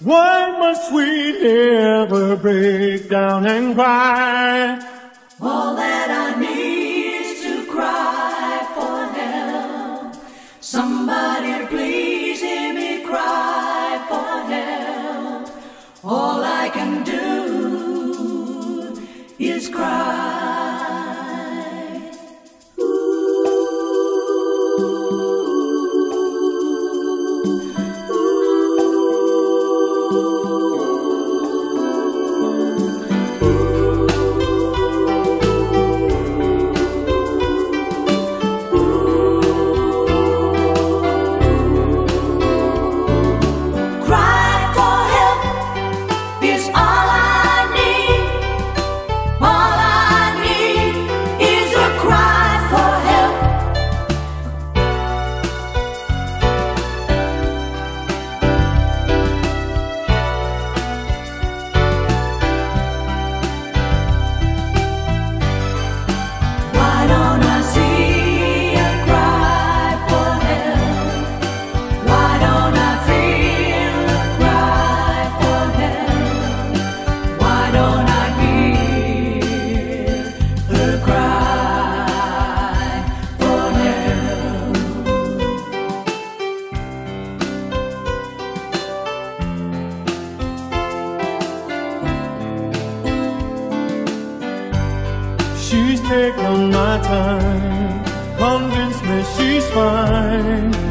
Why must we never break down and cry? All that I need is to cry for help. Somebody please hear me cry for help. All I can do is cry. take all my time. Convince me she's fine.